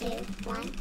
two, one,